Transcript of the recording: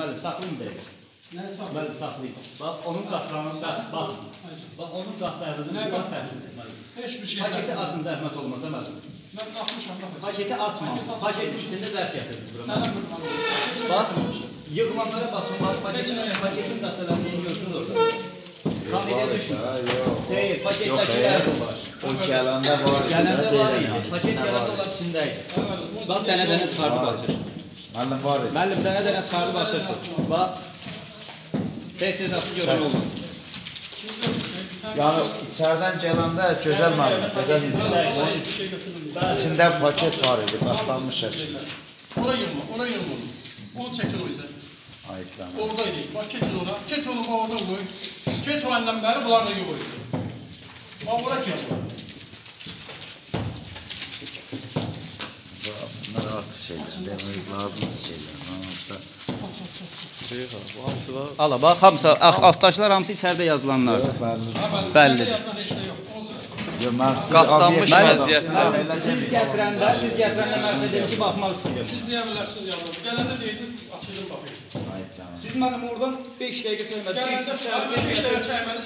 Müəllim, saxlayın dəqiqə. Müəllim, saxlayın. Bax, onun qatlarında, bax, bax, onun qatlarında Nə nə qat- qatlarında müəllim. Heç bir şey. Paketi açın zəhmət olmasa müəllim. Mən atmışam da. Paketi açmamışsınız. Paketin içində zərf gətirdiniz bura. Müəllim. Bax, yığılanlara baxın, bax, paketin, paketin qatlarını gördünüz orada. Kameraya düşün. Deyil, paketdəkilər də var. O gələndə var. Gələndə var idi. içində Paket var gələndə idi. içindəydi. Bax, dənə-dənə çıxardıb açır. Müəllim var idi. Müəllim, dənə-dənə çıxardıb açırsınız. Bax, tez-tez açıb görən olmaz. Yəni içərdən gələndə gözəl müəllim, gözəl insan. İçində paket var idi, qatlanmış şəkildə. Ora yığma, ora yığma onu. Onu çəkil o izə. Ay canım. Oradaydı. Bax keçin ora. Keç onu bax orada qoy. Keç o əndən bəri bunlar da qoy. Bax ora keç. Bunlar artıq şeydir, demək lazımsız şeylər. Namazda. Ala bax, hamısı altdaşlar hamısı içəridə yazılanlardır. Bəli. Bəllidir. Qatlanmış vəziyyətdə. Siz gətirəndə, siz gətirəndə mən sizə dedim ki, baxmaq istəyirəm. Siz deyə bilərsiniz yavrum. Gələndə deydim, açıldım baxayım. Siz mənim oradan 5 dəqiqə çəkmədiniz. Gələndə çıxarıb bir dəqiqə çəkməni